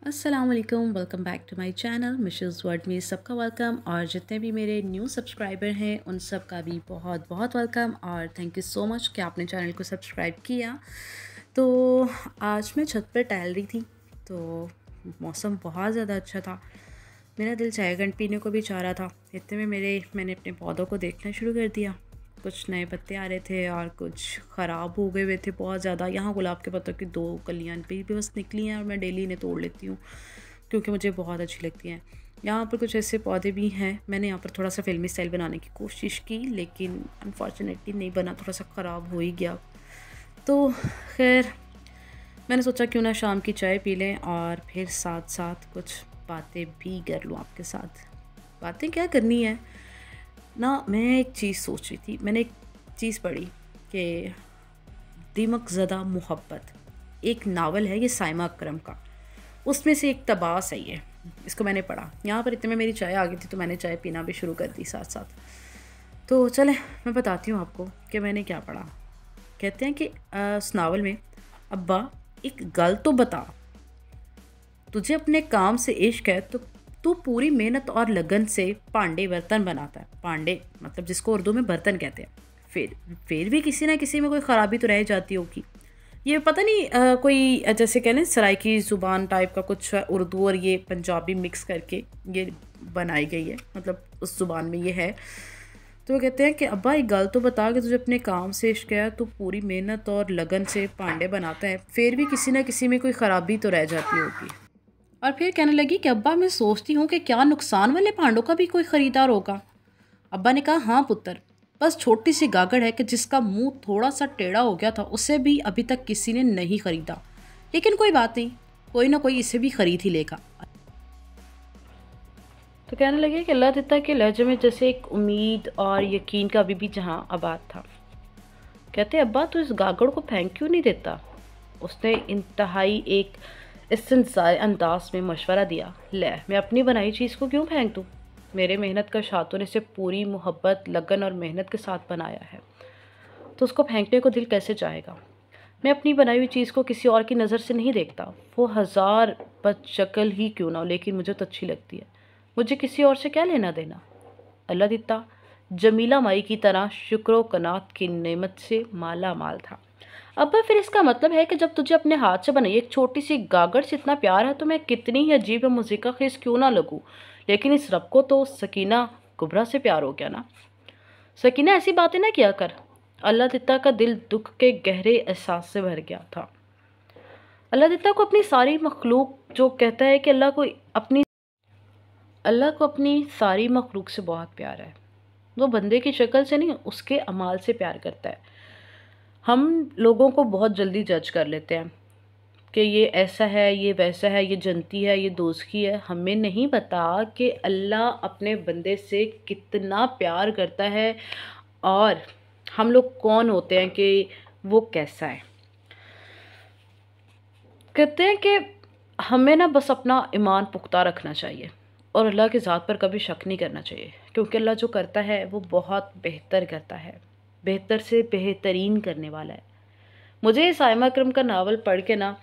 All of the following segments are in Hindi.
अस्सलाम वालेकुम back to my channel Mrs world में सबका वेलकम और जितने भी मेरे न्यू सब्सक्राइबर हैं, उन सब का भी बहुत बहुत वेलकम और थैंक यू सो मच कि आपने चैनल को सब्सक्राइब किया। तो आज मैं छत पर टहल रही थी तो मौसम बहुत ज़्यादा अच्छा था। मेरा दिल चाय गंड पीने को भी चाह रहा था, इतने में मेरे, मैंने अपने पौधों को देखना शुरू कर दिया। कुछ नए पत्ते आ रहे थे और कुछ ख़राब हो गए हुए थे बहुत ज़्यादा। यहाँ गुलाब के पत्तों की दो कलियाँ पे भी बस निकली हैं और मैं डेली इन्हें तोड़ लेती हूँ क्योंकि मुझे बहुत अच्छी लगती हैं। यहाँ पर कुछ ऐसे पौधे भी हैं। मैंने यहाँ पर थोड़ा सा फिल्मी स्टाइल बनाने की कोशिश की लेकिन अनफॉर्चुनेटली नहीं बना, थोड़ा सा ख़राब हो ही गया। तो खैर, मैंने सोचा क्यों ना शाम की चाय पी लें और फिर साथ साथ कुछ बातें भी कर लूँ आपके साथ। बातें क्या करनी है? ना, मैं एक चीज़ सोच रही थी, मैंने एक चीज़ पढ़ी कि दिमक ज़दा मोहब्बत, एक नावल है ये साइमा अक्रम का, उसमें से एक तबास है ये, इसको मैंने पढ़ा। यहाँ पर इतने में मेरी चाय आ गई थी तो मैंने चाय पीना भी शुरू कर दी साथ साथ तो चले, मैं बताती हूँ आपको कि मैंने क्या पढ़ा। कहते हैं कि उस नावल में, अब्बा, एक गल तो बता, तुझे अपने काम से इश्क है तो तू पूरी मेहनत और लगन से पांडे बर्तन बनाता है। पांडे मतलब जिसको उर्दू में बर्तन कहते हैं। फिर फिर भी किसी ना किसी में कोई ख़राबी तो रह जाती होगी। ये पता नहीं आ, कोई जैसे कह लें सराइकी ज़ुबान टाइप का कुछ उर्दू और ये पंजाबी मिक्स करके ये बनाई गई है। मतलब उस ज़ुबान में ये है। तो वो कहते हैं कि अब्बा एक गल तो बता कि तुझे अपने काम से इश्क है? तो पूरी मेहनत और लगन से पांडे बनाता है। फिर भी किसी ना किसी में कोई ख़राबी तो रह जाती होगी। और फिर कहने लगी कि अब्बा, मैं सोचती हूँ कि क्या नुकसान वाले पांडों का भी कोई ख़रीदार होगा। अब्बा ने कहा हाँ पुत्र, बस छोटी सी गागड़ है कि जिसका मुँह थोड़ा सा टेढ़ा हो गया था, उसे भी अभी तक किसी ने नहीं ख़रीदा। लेकिन कोई बात नहीं, कोई ना कोई इसे भी ख़रीद ही लेगा। तो कहने लगे कि अल्लाह देता के लहजे में जैसे एक उम्मीद और यकीन का अभी भी जहाँ आबाद था। कहते, अब्बा तो इस गागड़ को फेंक क्यों नहीं देता? उसने इंतहाई एक इस्तनसार अंदाज में मशवरा दिया, ले, मैं अपनी बनाई चीज़ को क्यों फेंक दूँ? मेरे मेहनत का शातों ने इसे पूरी मोहब्बत, लगन और मेहनत के साथ बनाया है। तो उसको फेंकने को दिल कैसे चाहेगा? मैं अपनी बनाई हुई चीज़ को किसी और की नज़र से नहीं देखता। वो हज़ार बद शक्ल ही क्यों ना हो, लेकिन मुझे तो अच्छी लगती है। मुझे किसी और से क्या लेना देना? अल्लाह दिता, जमीला माई की तरह शुक्र कनात की नेमत से माला माल था। अब फिर इसका मतलब है कि जब तुझे अपने हाथ से बनाई एक छोटी सी गागर से इतना प्यार है तो मैं कितनी ही अजीब मुजिका खेस क्यों ना लगूँ? लेकिन इस रब को तो सकीना कुबरा से प्यार हो गया ना। सकीना, ऐसी बातें ना किया कर। अल्लाह दिता का दिल दुख के गहरे एहसास से भर गया था। अल्लाह दिता को अपनी सारी मखलूक, जो कहता है कि अल्लाह को अपनी, अल्लाह को अपनी सारी मखलूक से बहुत प्यार है। वो बंदे की शक्ल से नहीं, उसके अमाल से प्यार करता है। हम लोगों को बहुत जल्दी जज कर लेते हैं कि ये ऐसा है, ये वैसा है, ये जनती है, ये दोस्ती है। हमें नहीं पता कि अल्लाह अपने बंदे से कितना प्यार करता है और हम लोग कौन होते हैं कि वो कैसा है। कहते हैं कि हमें ना बस अपना ईमान पुख्ता रखना चाहिए और अल्लाह के ज़ात पर कभी शक नहीं करना चाहिए, क्योंकि अल्लाह जो करता है वो बहुत बेहतर करता है। बेहतर से बेहतरीन करने वाला है। मुझे साइमा अक्रम का नावल पढ़ के ना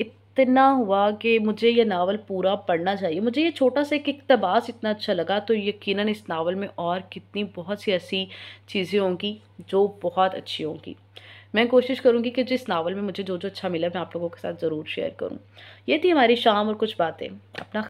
इतना हुआ कि मुझे ये नावल पूरा पढ़ना चाहिए। मुझे ये छोटा सा एक इकतबास इतना अच्छा लगा तो यकीनन इस नावल में और कितनी बहुत सी ऐसी चीज़ें होंगी जो बहुत अच्छी होंगी। मैं कोशिश करूँगी कि जिस नावल में मुझे जो जो अच्छा मिला, मैं आप लोगों के साथ ज़रूर शेयर करूँ। ये थी हमारी शाम और कुछ बातें। अपना